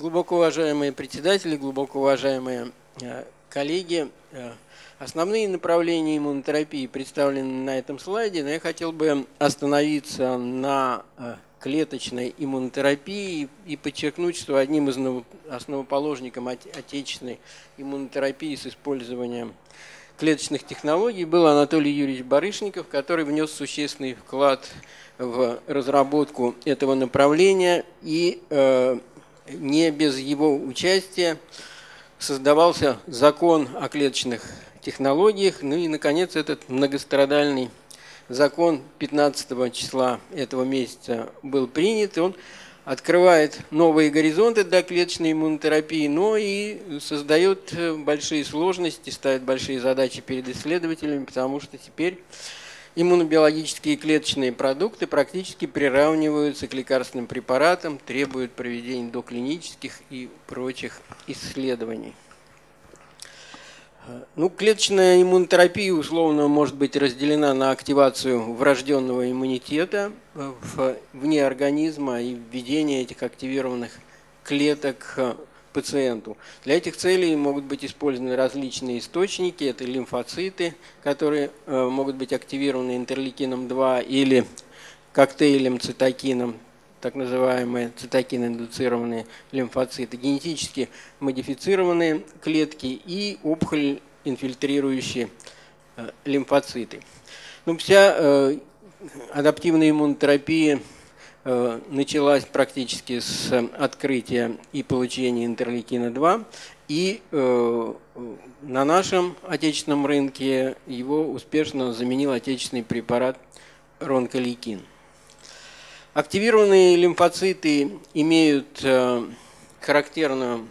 Глубоко уважаемые председатели, глубоко уважаемые э, коллеги, э, основные направления иммунотерапии представлены на этом слайде, но я хотел бы остановиться на э, клеточной иммунотерапии и подчеркнуть, что одним из основоположников отечественной иммунотерапии с использованием клеточных технологий был Анатолий Юрьевич Барышников, который внес существенный вклад в разработку этого направления и не без его участия создавался закон о клеточных технологиях. Ну и, наконец, этот многострадальный закон 15 числа этого месяца был принят. И он открывает новые горизонты для клеточной иммунотерапии, но и создает большие сложности, ставит большие задачи перед исследователями, потому что теперь иммунобиологические клеточные продукты практически приравниваются к лекарственным препаратам, требуют проведения доклинических и прочих исследований. Ну, клеточная иммунотерапия условно может быть разделена на активацию врожденного иммунитета вне организма и введение этих активированных клеток пациенту. Для этих целей могут быть использованы различные источники. Это лимфоциты, которые э, могут быть активированы интерлейкином 2 или коктейлем цитокином, так называемые цитокин-индуцированные лимфоциты, генетически модифицированные клетки и опухоль инфильтрирующие э, лимфоциты. Ну, вся э, адаптивная иммунотерапия началась практически с открытия и получения интерлейкина-2. И э, на нашем отечественном рынке его успешно заменил отечественный препарат ронколейкин. Активированные лимфоциты имеют э, характерную,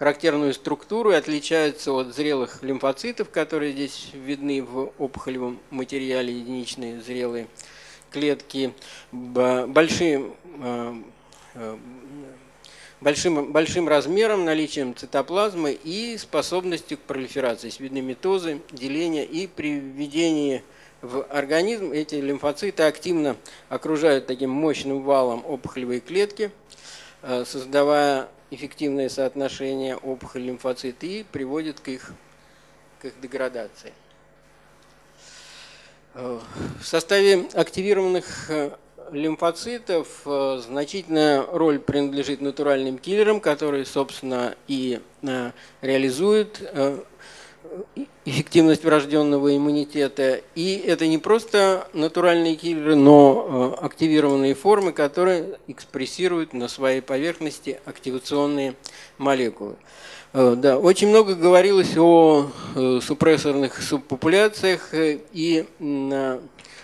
характерную структуру и отличаются от зрелых лимфоцитов, которые здесь видны в опухолевом материале, единичные зрелые клетки большим, э, э, большим, большим размером, наличием цитоплазмы и способностью к пролиферации, с видны митозы, деления и при введении в организм эти лимфоциты активно окружают таким мощным валом опухолевые клетки, э, создавая эффективное соотношение опухоль-лимфоцит и приводит к их, к их деградации. В составе активированных э, лимфоцитов э, значительная роль принадлежит натуральным киллерам, которые, собственно, и э, реализуют эффективность врожденного иммунитета. И это не просто натуральные киллеры, но активированные формы, которые экспрессируют на своей поверхности активационные молекулы. Да, очень много говорилось о супрессорных субпопуляциях, и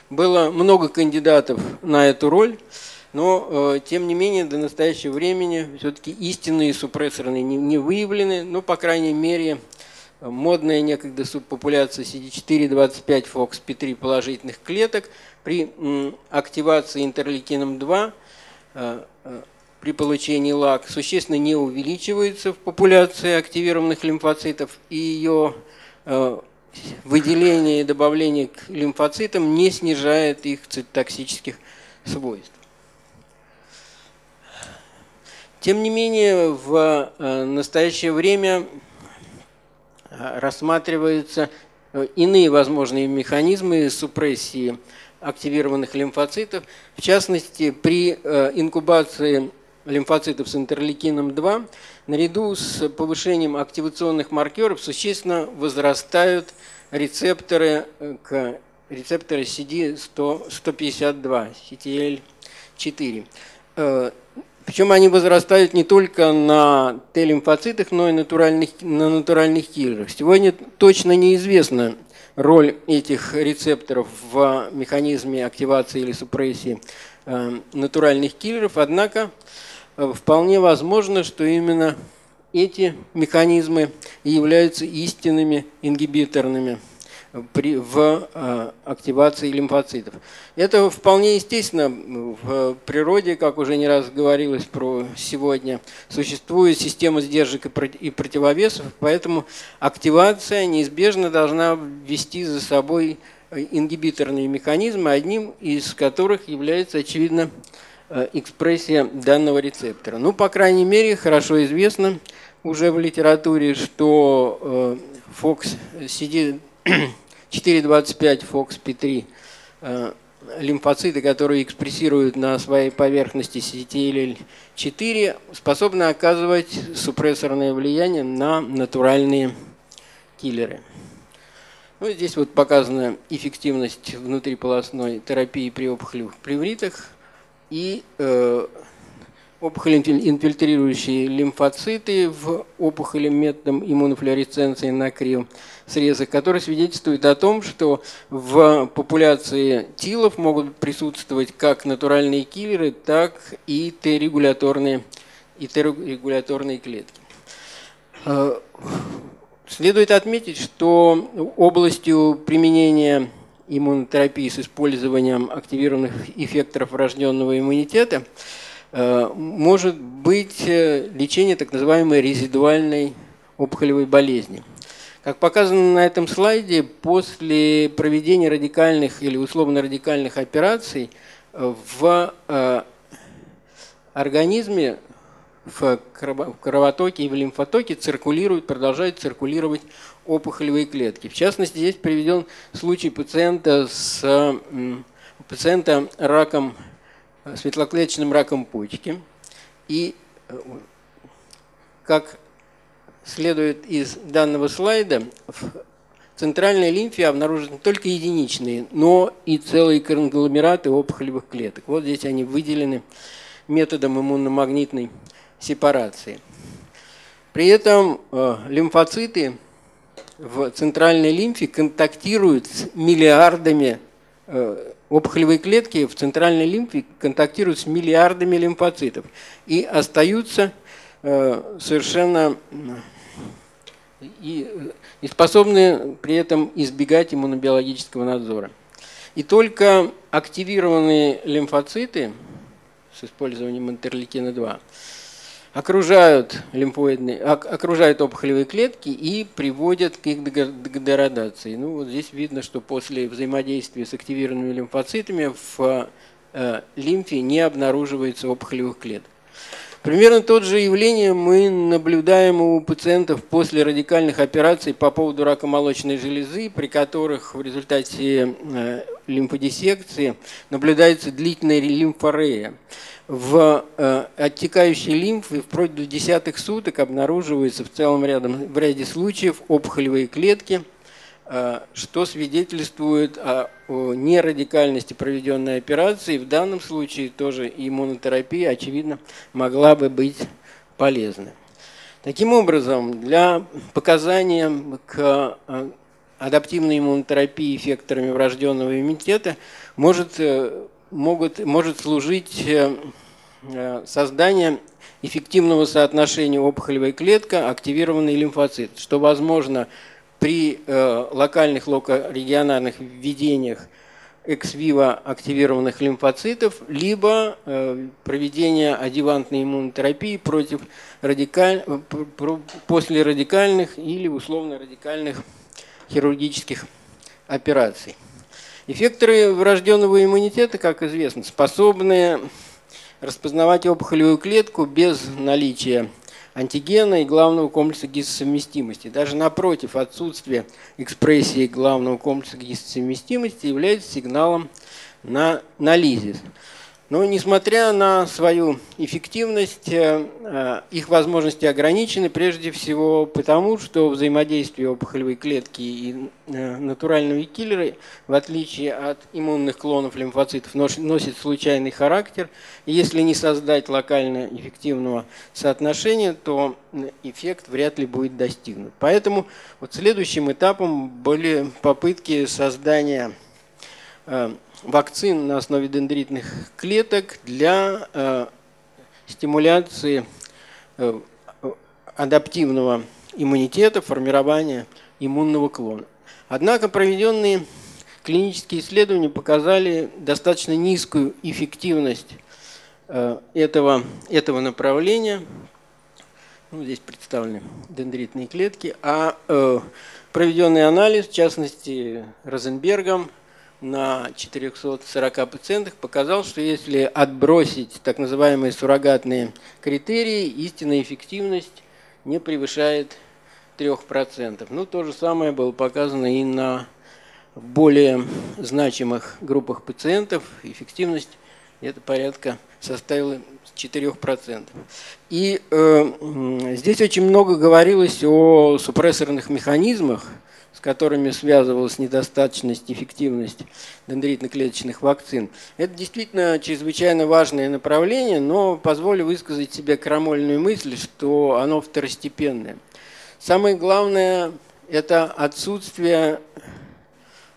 было много кандидатов на эту роль, но, тем не менее, до настоящего времени все-таки истинные супрессорные не выявлены, но, по крайней мере, модная некогда субпопуляция CD4-25 FOXP3 положительных клеток при активации интерлейкином 2 при получении ЛАК существенно не увеличивается в популяции активированных лимфоцитов, и ее э, выделение и добавление к лимфоцитам не снижает их цитотоксических свойств. Тем не менее, в э, настоящее время э, рассматриваются иные возможные механизмы супрессии активированных лимфоцитов, в частности, при инкубации лимфоцитов с интерлейкином-2, наряду с повышением активационных маркеров существенно возрастают рецепторы э, к рецепторы CD152, CTL4. Причем они возрастают не только на Т-лимфоцитах, но и натуральных, на натуральных киллерах. Сегодня точно неизвестна роль этих рецепторов в механизме активации или супрессии э, натуральных киллеров, однако Э, вполне возможно, что именно эти механизмы являются истинными ингибиторными при, в э, активации лимфоцитов. Это вполне естественно в природе, как уже не раз говорилось про сегодня, существует система сдержек и противовесов, поэтому активация неизбежно должна ввести за собой ингибиторные механизмы, одним из которых является, очевидно, экспрессия данного рецептора. Ну, по крайней мере, хорошо известно уже в литературе, что FOX CD 425 FOXP3 лимфоциты, которые экспрессируют на своей поверхности CTLL4, способны оказывать супрессорное влияние на натуральные киллеры. Ну, здесь вот показана эффективность внутриполосной терапии при опухолевых привритах и э, опухоли инфильтрирующие лимфоциты в опухоли методом иммунофлюоресценции на крио срезах, который свидетельствует о том, что в популяции тилов могут присутствовать как натуральные киллеры, так и Т-регуляторные, и Т-регуляторные клетки. Э, следует отметить, что областью применения иммунотерапии с использованием активированных эффекторов врожденного иммунитета э, может быть э, лечение так называемой резидуальной опухолевой болезни – как показано на этом слайде, после проведения радикальных или условно-радикальных операций в э, организме, в кровотоке и в лимфотоке циркулируют, продолжают циркулировать опухолевые клетки. В частности, здесь приведен случай пациента с пациента раком, светлоклеточным раком почки. И э, как следует из данного слайда, в центральной лимфе обнаружены только единичные, но и целые конгломераты опухолевых клеток. Вот здесь они выделены методом иммуномагнитной сепарации. При этом э, лимфоциты в центральной лимфе контактируют с миллиардами э, опухолевые клетки в центральной лимфе контактируют с миллиардами лимфоцитов и остаются э, совершенно и, и способны при этом избегать иммунобиологического надзора. И только активированные лимфоциты с использованием интерлейкина-2 окружают лимфоидные, окружают опухолевые клетки и приводят к их деградации. Ну, вот здесь видно, что после взаимодействия с активированными лимфоцитами в э, лимфе не обнаруживается опухолевых клеток. Примерно тот же явление мы наблюдаем у пациентов после радикальных операций по поводу рака молочной железы, при которых в результате э, лимфодиссекции наблюдается длительная лимфорея. В э, оттекающей лимфе вплоть до десятых суток обнаруживаются в целом рядом, в ряде случаев опухолевые клетки – что свидетельствует о нерадикальности проведенной операции. В данном случае тоже иммунотерапия, очевидно, могла бы быть полезной. Таким образом, для показания к э, адаптивной иммунотерапии эффекторами врожденного иммунитета может, э, могут, может служить создание эффективного соотношения опухолевой клетка, активированный лимфоцит, что возможно при э, локальных локорегиональных введениях экс-виво активированных лимфоцитов, либо э, проведение адъювантной иммунотерапии против радикаль... после радикальных или условно-радикальных хирургических операций. Эффекторы врожденного иммунитета, как известно, способны распознавать опухолевую клетку без наличия антигена и главного комплекса гистосовместимости. Даже напротив, отсутствие экспрессии главного комплекса гистосовместимости является сигналом на, на лизис. Но несмотря на свою эффективность, э, э, их возможности ограничены прежде всего потому, что взаимодействие опухолевой клетки и э, натурального киллера, в отличие от иммунных клонов лимфоцитов, носит случайный характер. Если не создать локально эффективного соотношения, то эффект вряд ли будет достигнут. Поэтому вот следующим этапом были попытки создания вакцин на основе дендритных клеток для э, стимуляции э, адаптивного иммунитета, формирования иммунного клона. Однако проведенные клинические исследования показали достаточно низкую эффективность э, этого, этого направления. Ну, здесь представлены дендритные клетки. А проведенный анализ, в частности Розенбергом, на 440 пациентах показал, что если отбросить так называемые суррогатные критерии, истинная эффективность не превышает 3%. Ну, то же самое было показано и на более значимых группах пациентов. Эффективность это порядка составила 4%. И э, здесь очень много говорилось о супрессорных механизмах, которыми связывалась недостаточность, эффективность дендритно-клеточных вакцин. Это действительно чрезвычайно важное направление, но позволю высказать себе крамольную мысль, что оно второстепенное. Самое главное – это отсутствие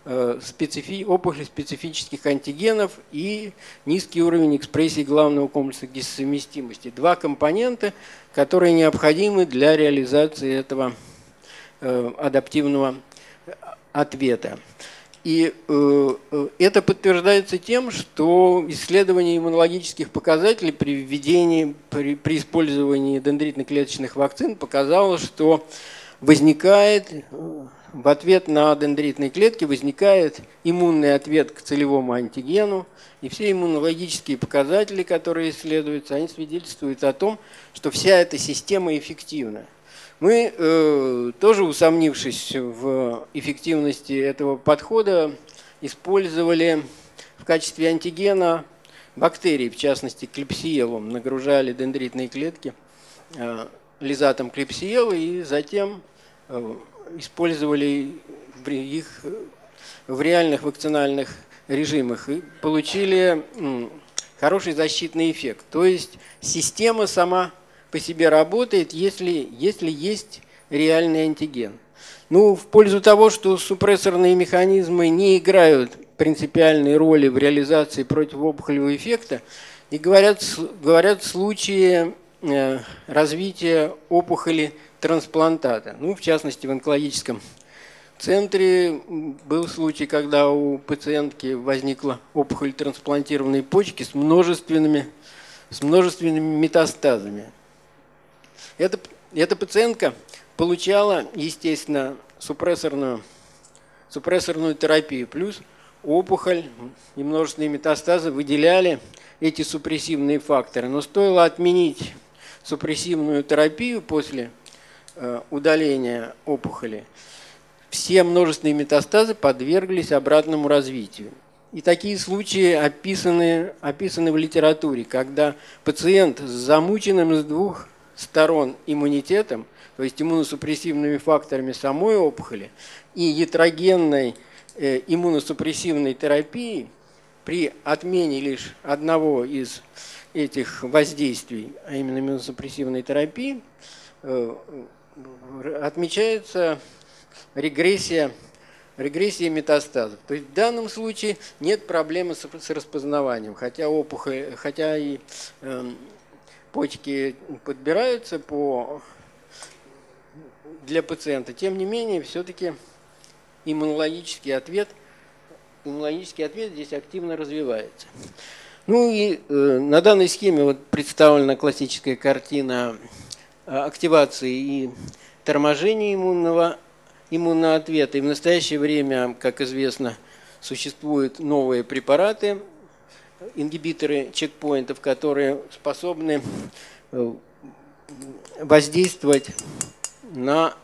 э, специфи, опухоли специфических антигенов и низкий уровень экспрессии главного комплекса диссовместимости. Два компонента, которые необходимы для реализации этого э, адаптивного ответа. И э, это подтверждается тем, что исследование иммунологических показателей при введении, при, при использовании дендритно-клеточных вакцин показало, что возникает э, в ответ на дендритные клетки возникает иммунный ответ к целевому антигену, и все иммунологические показатели, которые исследуются, они свидетельствуют о том, что вся эта система эффективна. Мы, э, тоже усомнившись в эффективности этого подхода, использовали в качестве антигена бактерии, в частности клепсиелум, нагружали дендритные клетки э, лизатом клепсиела и затем э, использовали их в реальных вакцинальных режимах и получили хороший защитный эффект. То есть система сама по себе работает, если, если есть реальный антиген. Ну, в пользу того, что супрессорные механизмы не играют принципиальной роли в реализации противоопухолевого эффекта, и говорят, говорят случаи э, развития опухоли трансплантата. Ну, в частности, в онкологическом центре был случай, когда у пациентки возникла опухоль трансплантированной почки с множественными, с множественными метастазами. Эта, эта пациентка получала, естественно, супрессорную, супрессорную терапию, плюс опухоль и множественные метастазы выделяли эти супрессивные факторы. Но стоило отменить супрессивную терапию после э, удаления опухоли, все множественные метастазы подверглись обратному развитию. И такие случаи описаны, описаны в литературе, когда пациент с замученным с двух сторон иммунитетом, то есть иммуносупрессивными факторами самой опухоли и ятрогенной э, иммуносупрессивной терапии при отмене лишь одного из этих воздействий, а именно иммуносупрессивной терапии, э, отмечается регрессия, регрессия метастазов. То есть в данном случае нет проблемы с распознаванием, хотя опухоль, хотя и эм, почки подбираются по, для пациента, тем не менее, все-таки иммунологический ответ, иммунологический ответ здесь активно развивается. Ну и э, на данной схеме вот представлена классическая картина э, активации и торможения иммунного, иммунного ответа. И в настоящее время, как известно, существуют новые препараты, ингибиторы чекпоинтов, которые способны э, воздействовать на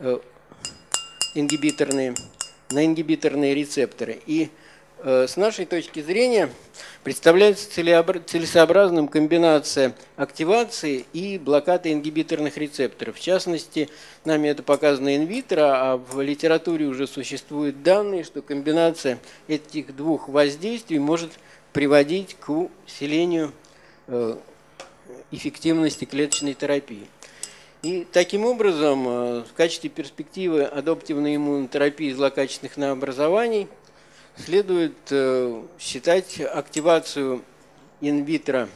э, ингибиторные, на ингибиторные рецепторы. И э, с нашей точки зрения представляется целесообразным комбинация активации и блокады ингибиторных рецепторов. В частности, нами это показано инвитро, а в литературе уже существуют данные, что комбинация этих двух воздействий может приводить к усилению э, эффективности клеточной терапии. И таким образом, э, в качестве перспективы адаптивной иммунотерапии злокачественных новообразований следует э, считать активацию инвитро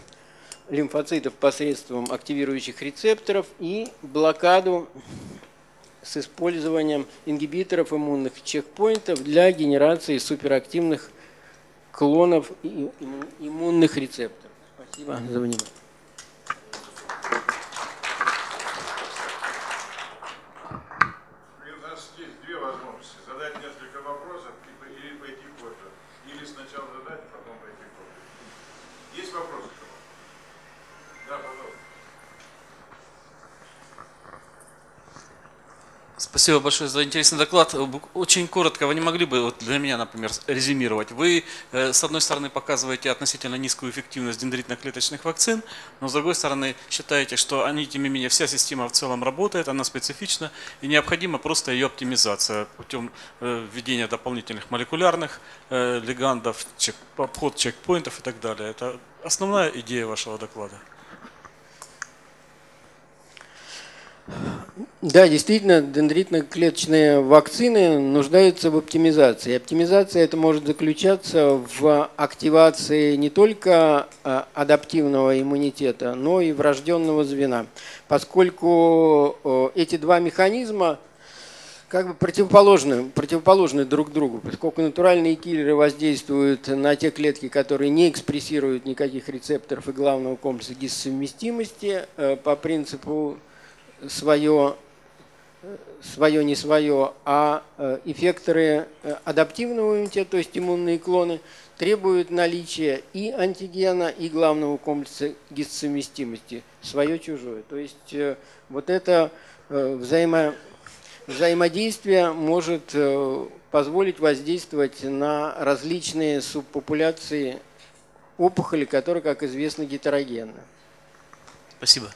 лимфоцитов посредством активирующих рецепторов и блокаду с использованием ингибиторов иммунных чекпоинтов для генерации суперактивных клонов иммунных рецепторов. Спасибо за внимание. Спасибо большое за интересный доклад. Очень коротко, вы не могли бы, вот для меня, например, резюмировать. Вы, э, с одной стороны, показываете относительно низкую эффективность дендритно-клеточных вакцин, но с другой стороны, считаете, что они, тем не менее, вся система в целом работает, она специфична, и необходима просто ее оптимизация путем э, введения дополнительных молекулярных э, легандов, обход чекпоинтов и так далее. Это основная идея вашего доклада. Да, действительно, дендритно-клеточные вакцины нуждаются в оптимизации. Оптимизация это может заключаться в активации не только а, адаптивного иммунитета, но и врожденного звена, поскольку эти два механизма как бы противоположны, противоположны друг другу, поскольку натуральные киллеры воздействуют на те клетки, которые не экспрессируют никаких рецепторов и главного комплекса гиссовместимости э, по принципу свое свое, не свое, а э, эффекторы э, адаптивного иммунитета, то есть иммунные клоны, требуют наличия и антигена, и главного комплекса гистосовместимости, свое-чужое. То есть э, вот это взаимо, взаимодействие может позволить воздействовать на различные субпопуляции опухоли, которые, как известно, гетерогенны. Спасибо.